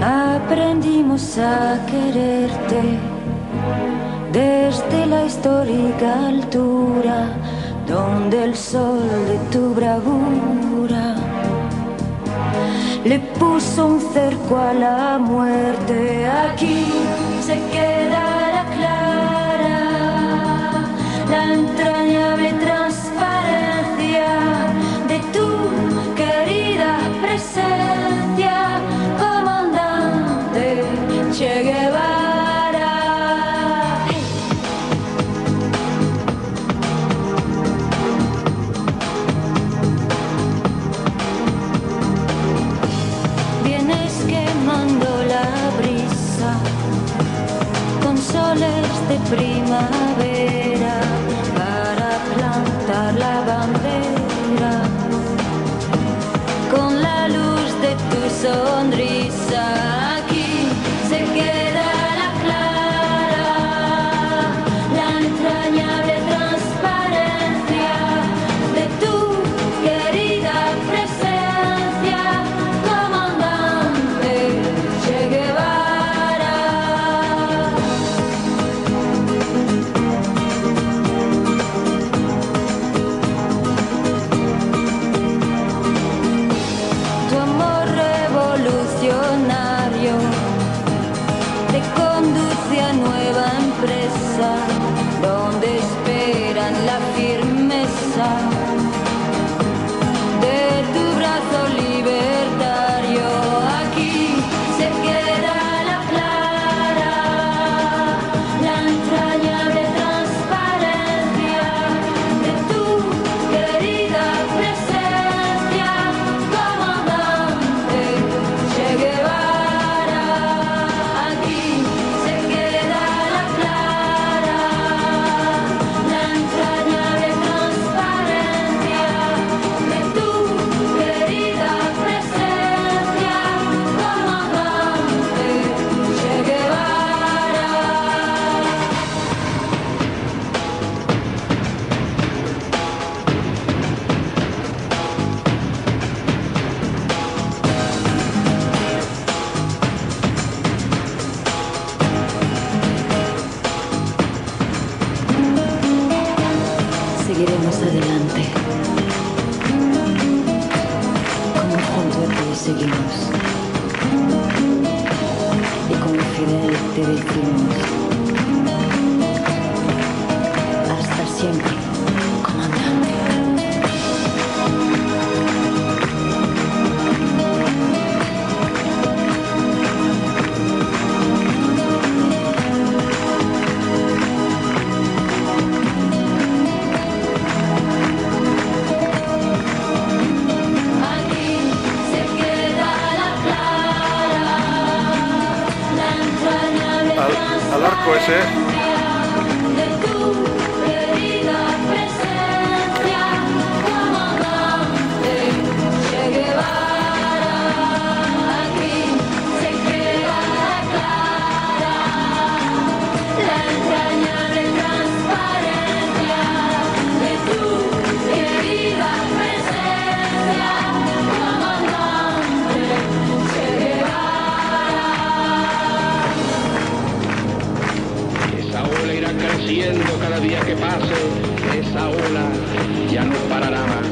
Aprendimos a quererte desde la histórica altura donde el sol de tu bravura le puso un cerco a la muerte. Aquí se quedará clara la entrañable transparencia de tu querida presencia, comandante de primavera Seguiremos adelante. Como junto a ti seguimos. Y como Fidel te decimos. 셋. Creciendo cada día que pase, esa ola ya no parará más.